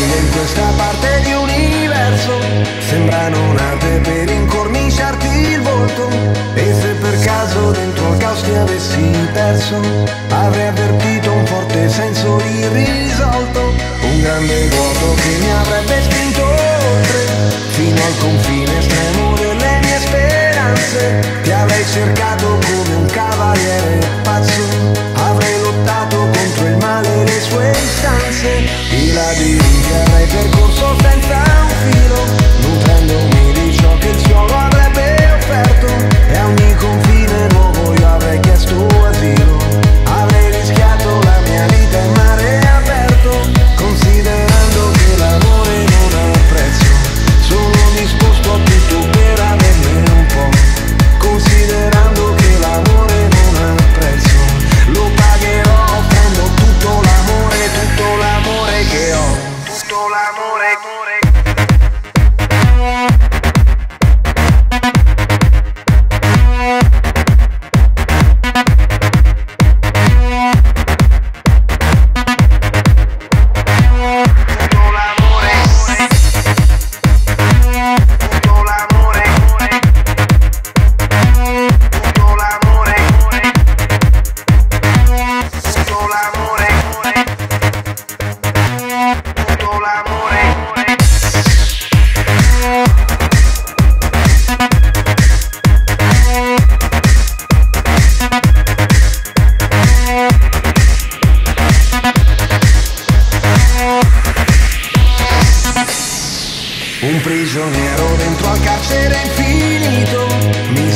Stelle in questa parte di universo. Sembrano nate per incorniciarti il volto. E se per caso dentro al caos ti avessi perso Avrei avvertito un forte senso irrisolto. Un grande vuoto che mi avrebbe e la righe hai percorso senza Un prigioniero dentro al carcere infinito. Mi